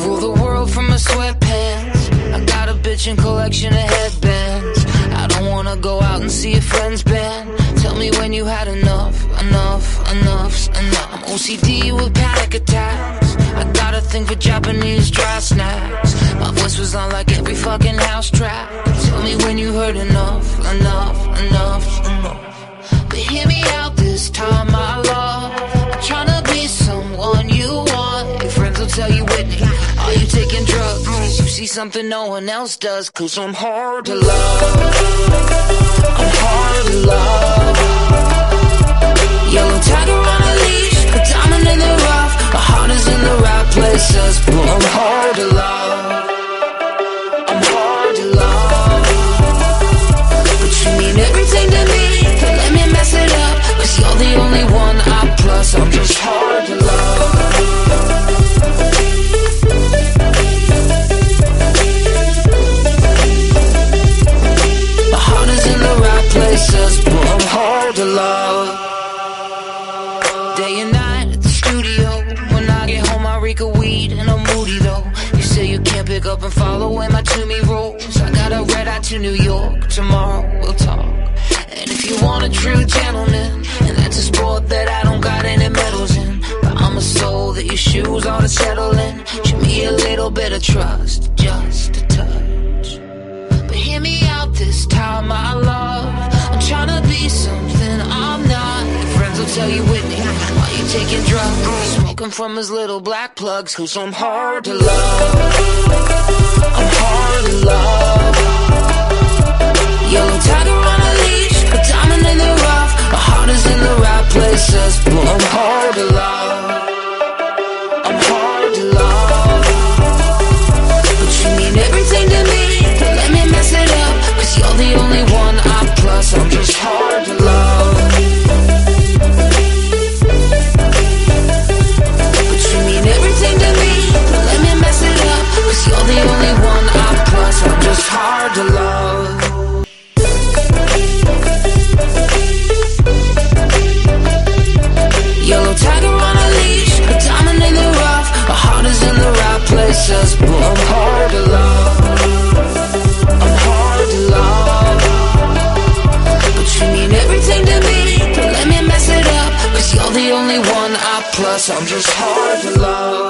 rule the world from my sweatpants. I got a bitchin' collection of headbands. I don't wanna go out and see a friend's band. Tell me when you had enough, enough, enough's enough. I'm OCD with panic attacks. I got a thing for Japanese dry snacks. My voice was on like every fucking house track. Tell me when you heard enough, enough, enough, enough. Tell you, Whitney, are you taking drugs? You see something no one else does, cause I'm hard to love. I'm hard to love. Day and night at the studio. When I get home, I reek of weed and I'm moody though. You say you can't pick up and follow when my to me rolls. I got a red eye to New York. Tomorrow we'll talk. And if you want a true gentleman, and that's a sport that I don't got any medals in. But I'm a soul that your shoes ought to settle in. Show me a little bit of trust, just a touch. But hear me out this time, my love. I'm tryna be something tell you, Whitney, are you taking drugs? Smoking from his little black plugs, Who's I'm hard to love. The only one I plus. I'm just hard to love.